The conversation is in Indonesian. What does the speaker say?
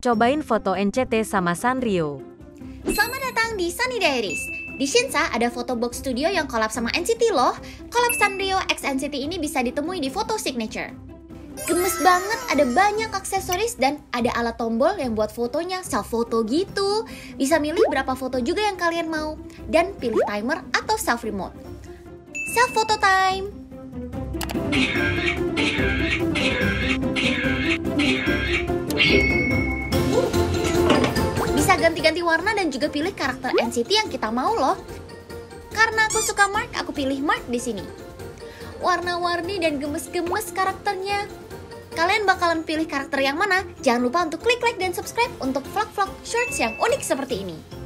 Cobain foto NCT sama Sanrio. Selamat datang di Sunny Diaries. Di Shinsa ada foto box studio yang collab sama NCT loh. Collab Sanrio X NCT ini bisa ditemui di Photo Signature. Gemes banget, ada banyak aksesoris dan ada alat tombol yang buat fotonya self photo gitu. Bisa milih berapa foto juga yang kalian mau dan pilih timer atau self remote. Self photo time. Bisa ganti-ganti warna dan juga pilih karakter NCT yang kita mau loh. Karena aku suka Mark, aku pilih Mark di sini. Warna-warni dan gemes-gemes karakternya. Kalian bakalan pilih karakter yang mana? Jangan lupa untuk klik like dan subscribe untuk vlog-vlog shorts yang unik seperti ini.